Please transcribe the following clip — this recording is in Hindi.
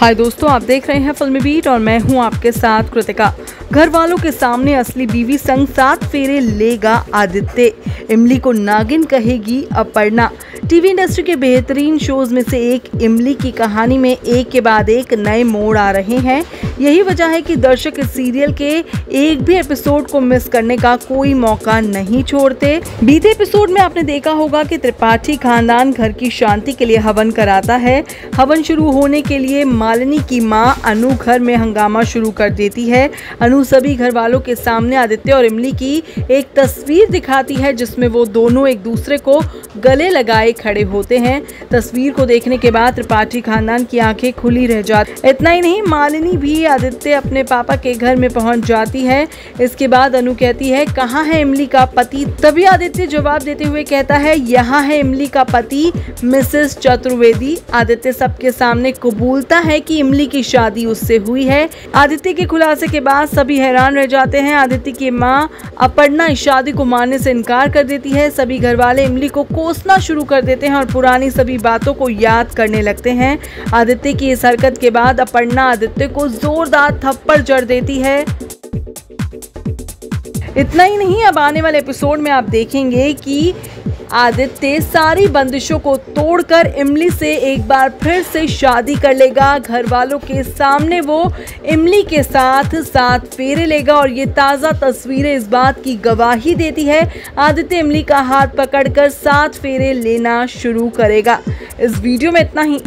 हाय दोस्तों, आप देख रहे हैं फिल्मी बीट और मैं हूँ आपके साथ कृतिका। घर वालों के सामने असली बीवी संग सात फेरे लेगा आदित्य। इमली को नागिन कहेगी अपर्णा। टीवी इंडस्ट्री के बेहतरीन शोज़ में से एक इमली की कहानी में एक के बाद एक नए मोड़ आ रहे हैं। यही वजह है कि दर्शक इस सीरियल के एक भी एपिसोड को मिस करने का कोई मौका नहीं छोड़ते। बीते एपिसोड में आपने देखा होगा कि त्रिपाठी खानदान घर की शांति के लिए हवन कराता है। हवन शुरू होने के लिए मालिनी की माँ अनु घर में हंगामा शुरू कर देती है। अनु सभी घर वालों के सामने आदित्य और इमली की एक तस्वीर दिखाती है, जिसमें वो दोनों एक दूसरे को गले लगाए खड़े होते हैं। तस्वीर को देखने के बाद त्रिपाठी खानदान की आँखें खुली रह जाती इतना ही नहीं, मालिनी भी आदित्य अपने पापा के घर में पहुँच जाती है। इसके बाद अनु कहती है, कहाँ है इमली का पति? तभी आदित्य जवाब देते हुए कहता है, यहाँ है इमली का पति, मिसेस चतुर्वेदी। आदित्य सबके सामने कबूलता है कि इमली की शादी उससे हुई है। आदित्य के खुलासे के बाद सभी हैरान रह जाते हैं। आदित्य की माँ अपर्णा इस शादी को मानने से इनकार कर देती है। सभी घर वाले इमली को कोसना शुरू कर देते हैं और पुरानी सभी बातों को याद करने लगते हैं। आदित्य की इस हरकत के बाद अपर्णा आदित्य को जोरदार थप्पड़ जड़ देती है। इतना ही नहीं, अब आने वाले एपिसोड में आप देखेंगे कि आदित्य सारी बंदिशों को तोड़कर इमली से एक बार फिर से शादी कर लेगा। घर वालों के सामने वो इमली के साथ साथ फेरे लेगा और ये ताज़ा तस्वीरें इस बात की गवाही देती है, आदित्य इमली का हाथ पकड़कर सात फेरे लेना शुरू करेगा। इस वीडियो में इतना ही।